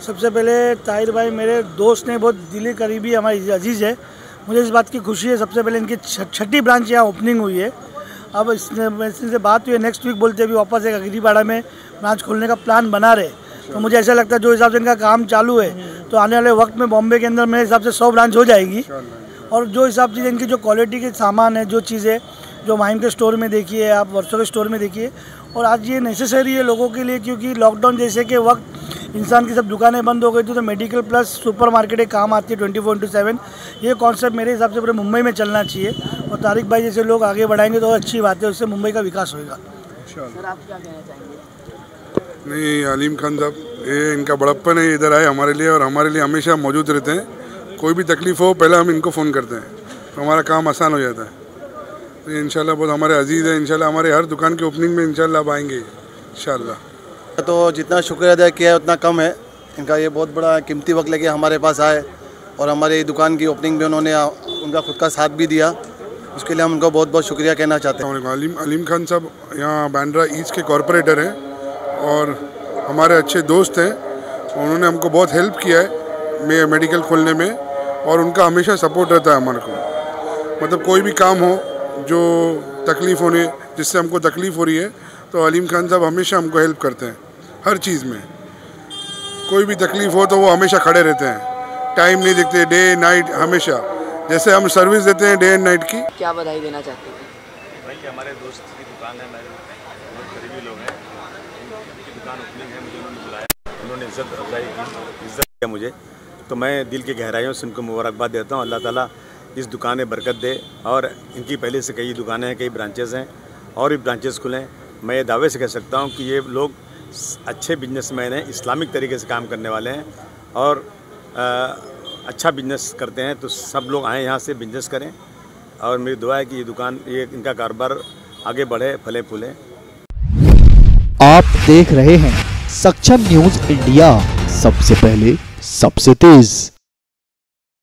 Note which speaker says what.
Speaker 1: सबसे पहले ताहिर भाई मेरे दोस्त ने बहुत दिली करीबी हमारे अज़ीज़ है। मुझे इस बात की खुशी है, सबसे पहले इनकी छठी ब्रांच यहाँ ओपनिंग हुई है। अब इसने इससे बात हुई है नेक्स्ट वीक बोलते अभी वापस एक अगरीबाड़ा में ब्रांच खोलने का प्लान बना रहे। तो मुझे ऐसा लगता है, जो हिसाब से इनका काम चालू है तो आने वाले वक्त में बॉम्बे के अंदर मेरे हिसाब से सौ ब्रांच हो जाएगी। और जो हिसाब से इनकी जो क्वालिटी के सामान है, जो चीज़ें, जो माइम के स्टोर में देखिए आप, वर्षों के स्टोर में देखिए, और आज ये नेसेसरी है लोगों के लिए, क्योंकि लॉकडाउन जैसे के वक्त इंसान की सब दुकानें बंद हो गई थी तो मेडिकल प्लस सुपर मार्केट एक काम आती है ट्वेंटी फोर इंटू सेवन ये कॉन्सेप्ट मेरे हिसाब से पूरे मुंबई में चलना चाहिए और तारिक भाई जैसे लोग आगे बढ़ाएँगे तो अच्छी बात है उससे मुंबई का विकास होगा
Speaker 2: सर आप क्या कहना चाहेंगे?
Speaker 3: नहीं अलीम खान साहब ये इनका बड़प्पन है इधर आए हमारे लिए और हमारे लिए हमेशा मौजूद रहते हैं। कोई भी तकलीफ़ हो पहले हम इनको फ़ोन करते हैं तो हमारा काम आसान हो जाता है। तो इंशाल्लाह बहुत हमारे अज़ीज़ है इंशाल्लाह हमारे हर दुकान की ओपनिंग में इंशाल्लाह आप आएँगे इंशाल्लाह।
Speaker 4: तो जितना शुक्र अदा किया है, उतना कम है। इनका ये बहुत बड़ा कीमती वक्त लेके हमारे पास आए और हमारी दुकान की ओपनिंग में उन्होंने, उनका खुद का साथ भी दिया। उसके लिए हम उनको बहुत बहुत शुक्रिया कहना चाहते हैं।
Speaker 3: अलीम अलीम खान साहब यहाँ बैंड्रा ईस्ट के कॉरपोरेटर हैं और हमारे अच्छे दोस्त हैं। उन्होंने हमको बहुत हेल्प किया है मे मेडिकल खोलने में और उनका हमेशा सपोर्ट रहता है हमारे को। मतलब कोई भी काम हो, जो तकलीफ़ होने, जिससे हमको तकलीफ़ हो रही है तो अलीम खान साहब हमेशा हमको हेल्प करते हैं। हर चीज़ में। कोई भी तकलीफ़ हो तो वो हमेशा खड़े रहते हैं। टाइम नहीं देखते डे नाइट हमेशा। जैसे हम सर्विस देते हैं डे एंड नाइट की।
Speaker 2: क्या बधाई देना चाहते हैं?
Speaker 5: भाई हमारे दोस्त की दुकान है मेरे बहुत करीबी लोग हैं। उनकी दुकान ओपनिंग है मुझे उन्होंने बुलाया। उन्होंने इज़्ज़त अफजाई की इज़्ज़त किया मुझे। तो मैं दिल की गहराइयों से उनको मुबारकबाद देता हूँ। अल्लाह ताला इस दुकान में बरकत दे और इनकी पहले से कई दुकानें हैं कई ब्रांचेज़ हैं और भी ब्रांचेज़ खुलें मैं ये दावे से कह सकता हूँ कि ये लोग अच्छे बिजनेसमैन हैं इस्लामिक तरीके से काम करने वाले हैं और आ, अच्छा बिज़नेस करते हैं तो सब लोग आएँ यहाँ से बिज़नेस करें। और मेरी दुआ है कि ये दुकान ये इनका कारोबार आगे बढ़े फले फूले।
Speaker 6: आप देख रहे हैं सक्षम न्यूज़ इंडिया। सबसे पहले सबसे तेज।